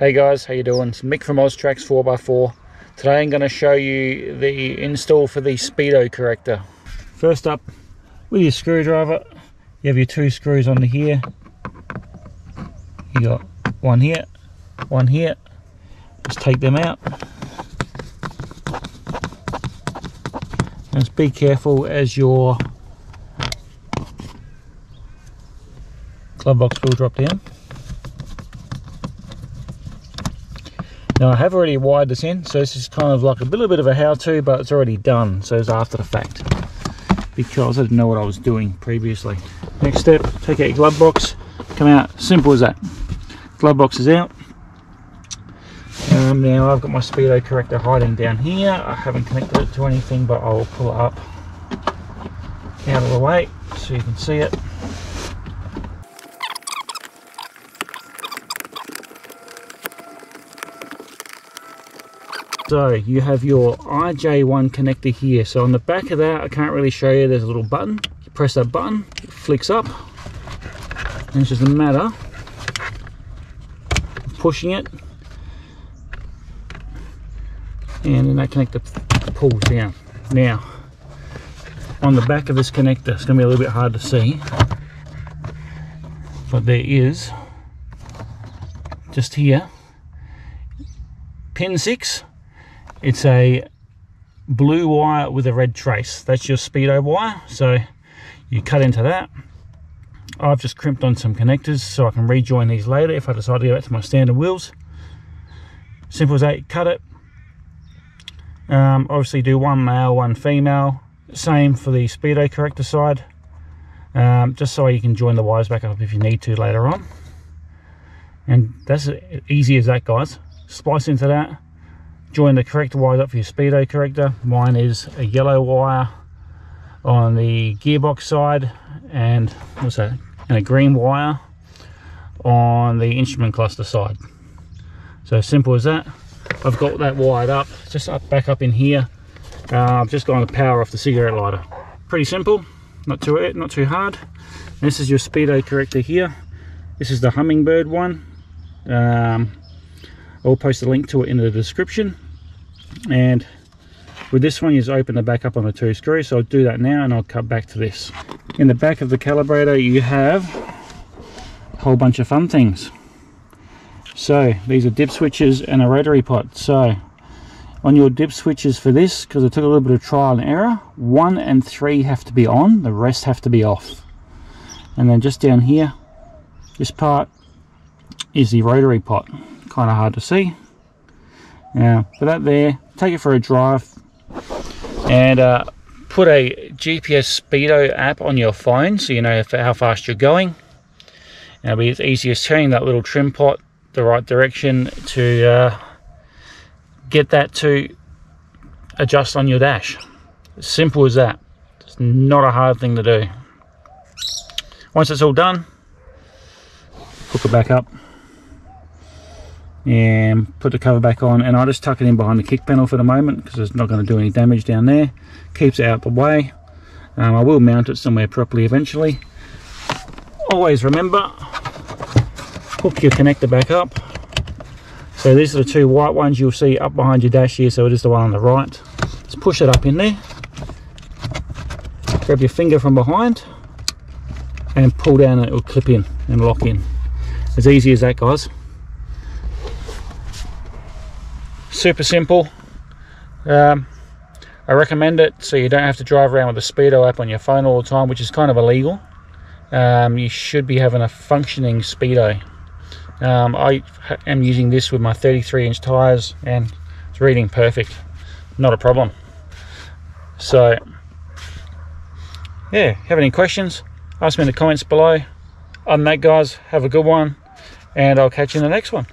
Hey guys, how you doing? It's Mick from Oztrax 4x4. Today I'm going to show you the install for the speedo corrector. First up, with your screwdriver, you have your two screws on here. You got one here, one here. Just take them out. And just be careful as your glove box will drop down. Now I have already wired this in, so this is kind of like a little bit of a how-to, but it's already done, so it's after the fact. Because I didn't know what I was doing previously. Next step, take out your glove box, come out, simple as that. Glove box is out. Um, now I've got my speedo corrector hiding down here. I haven't connected it to anything, but I'll pull it up out of the way so you can see it. So you have your IJ1 connector here. So on the back of that, I can't really show you, there's a little button. You press that button, it flicks up. And it's just a matter of pushing it. And then that connector pulls down. Now, on the back of this connector, it's gonna be a little bit hard to see. But there is, just here, pin six it's a blue wire with a red trace. That's your speedo wire. So you cut into that. I've just crimped on some connectors so I can rejoin these later if I decide to go back to my standard wheels. Simple as that, cut it. Um, obviously do one male, one female. Same for the speedo corrector side. Um, just so you can join the wires back up if you need to later on. And that's as easy as that guys. Splice into that join the corrector wires up for your speedo corrector. Mine is a yellow wire on the gearbox side and what's that and a green wire on the instrument cluster side. So simple as that. I've got that wired up just up back up in here. Uh, I've just gone the power off the cigarette lighter. Pretty simple not too not too hard. This is your speedo corrector here. This is the hummingbird one. Um, I'll post a link to it in the description. And with this one you just open the back up on the two screws. So I'll do that now and I'll cut back to this. In the back of the calibrator you have a whole bunch of fun things. So these are dip switches and a rotary pot. So on your dip switches for this because I took a little bit of trial and error one and three have to be on the rest have to be off. And then just down here this part is the rotary pot kind of hard to see. Now put that there take it for a drive and uh, put a GPS speedo app on your phone so you know how fast you're going. And it'll be as easy as turning that little trim pot the right direction to uh, get that to adjust on your dash. Simple as that. It's not a hard thing to do. Once it's all done hook it back up and put the cover back on and I just tuck it in behind the kick panel for the moment because it's not going to do any damage down there. Keeps it out the way. Um, I will mount it somewhere properly eventually. Always remember hook your connector back up. So these are the two white ones you'll see up behind your dash here so it is the one on the right. Just push it up in there. Grab your finger from behind and pull down and it will clip in and lock in. As easy as that guys super simple. Um, I recommend it so you don't have to drive around with a speedo app on your phone all the time which is kind of illegal. Um, you should be having a functioning speedo. Um, I am using this with my 33 inch tires and it's reading perfect. Not a problem. So yeah have any questions? Ask me in the comments below. Than that guys. Have a good one and I'll catch you in the next one